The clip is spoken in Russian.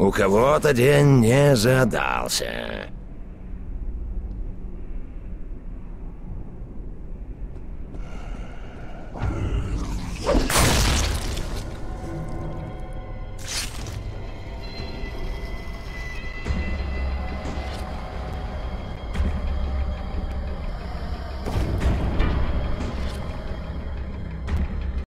У кого-то день не задался.